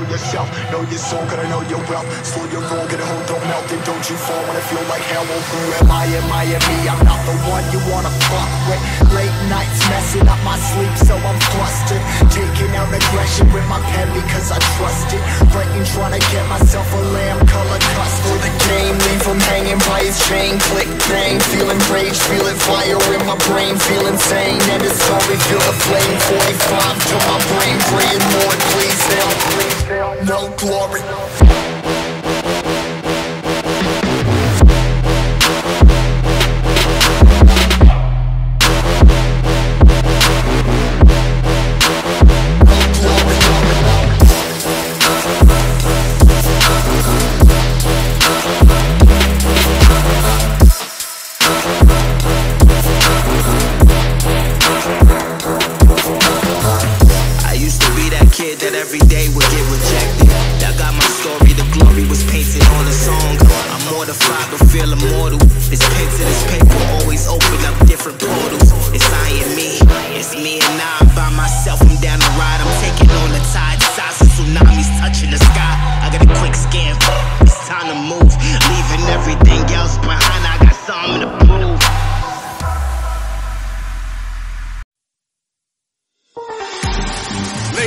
know yourself Know your soul, gotta know your wealth. Slow your roll, get a hold, don't melt And don't you fall when I feel like hell. Well, who am I? Am I am me? I'm not the one you wanna fuck with. Late nights messing up my sleep so I'm flustered. Taking out aggression with my pen because I trust it. Writing trying to get myself a lamb color cuss for the game Leave him hanging by his chain. Click, bang, feeling rage, feeling fire in my brain. Feel insane and it's only feel the flame. 45 to my brain praying Lord please help No glory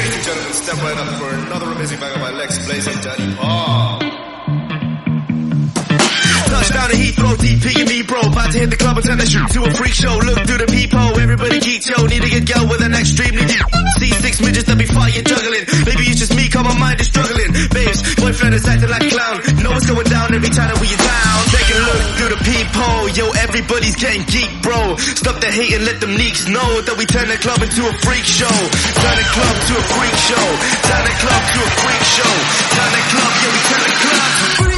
Ladies and gentlemen, step right up for another amazing bang by Lex Blaze and Daddy Paul. Oh. Touchdown to Heathrow, DP and me, bro. About to hit the club and turn the shoot to a freak show. Look through the peephole, everybody geek, yo. Need to get girl with an extremely deep. See six midgets that be fighting, juggling. Maybe it's just me, cause my mind is struggling. Babes, boyfriend is acting like a clown. Know what's going down every time that we yo. Everybody's getting geek, bro. Stop the hate and let them neeks know that we turn the club into a freak show. Turn the club to a freak show. Turn the club to a freak show. Turn the club, yeah, we turn the club to a freak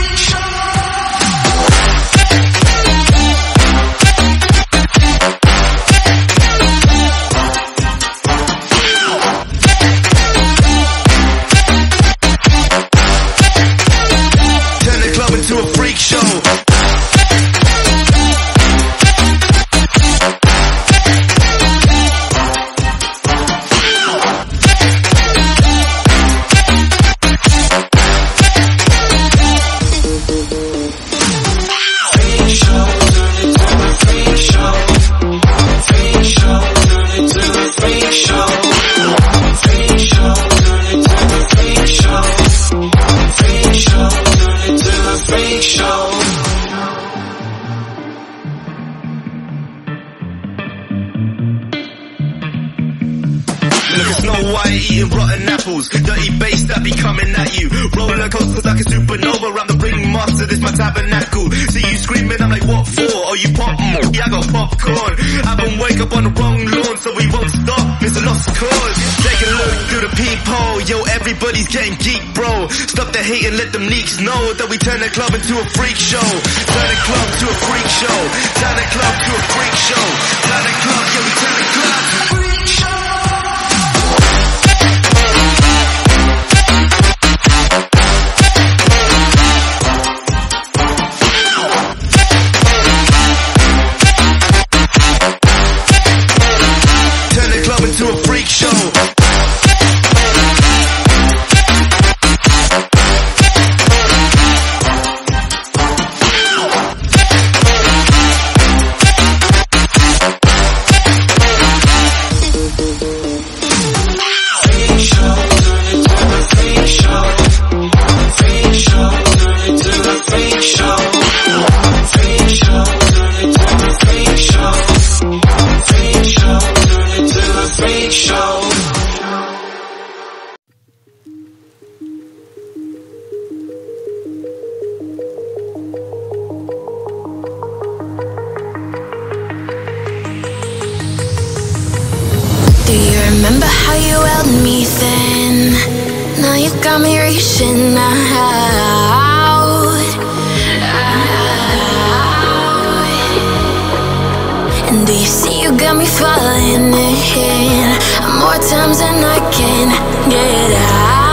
Look at Snow White eating rotten apples. Dirty bass that be coming at you. Roller coasters like a supernova. I'm the ringmaster, this my tabernacle. See you screaming, I'm like, what for? Oh, you pop? Yeah, I got popcorn. I've been wake up on the wrong lawn, so we won't stop. It's a lost cause. Peephole. Yo, everybody's getting geek, bro. Stop the hate and let them neeks know that we turn the club into a freak show. Turn the club to a freak show. Turn the club to a freak show. Turn the club, yeah, we turn the club falling in more times than I can get out?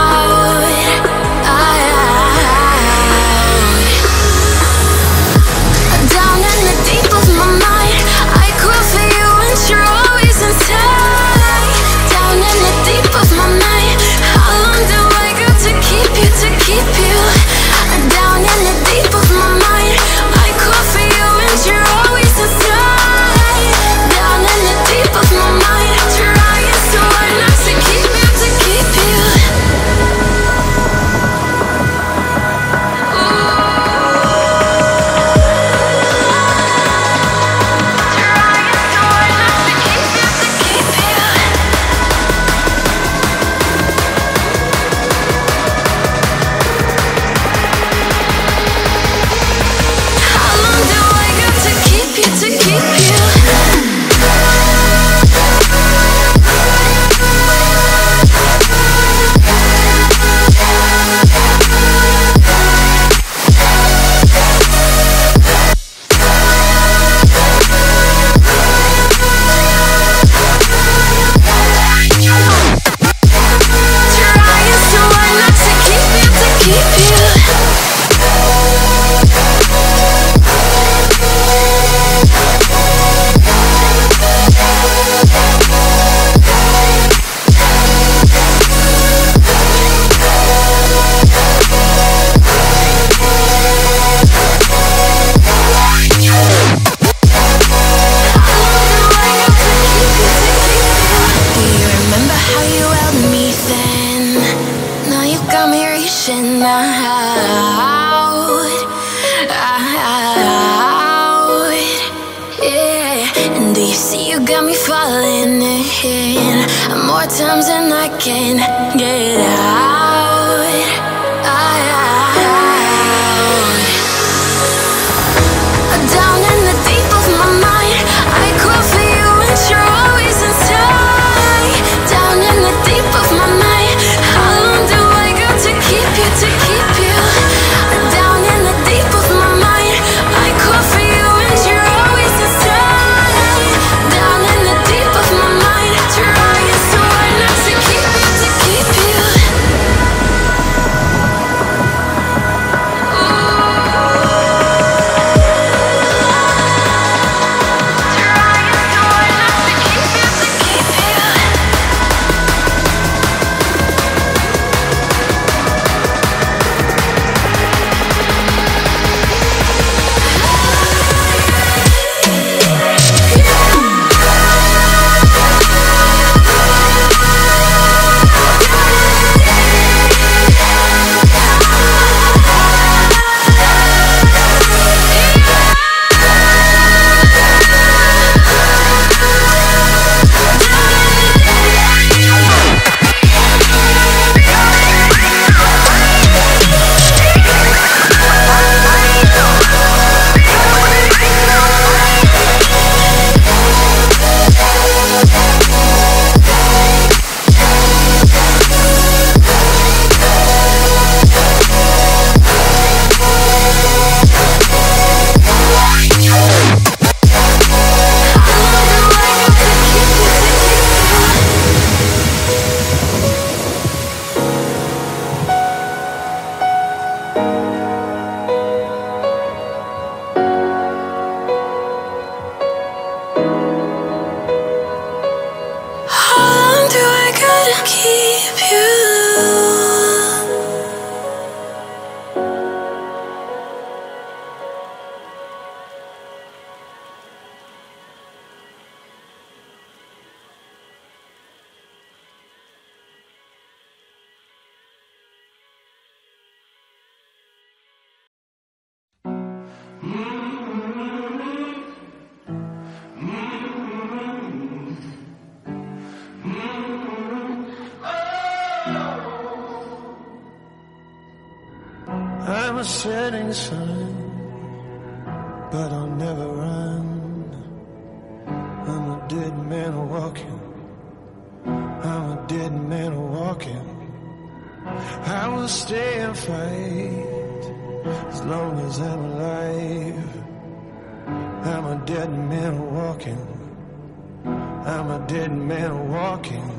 Falling in more times than I can get out. A setting sun, but I'll never run. I'm a dead man walking. I'm a dead man walking. I will stay and fight as long as I'm alive. I'm a dead man walking. I'm a dead man walking.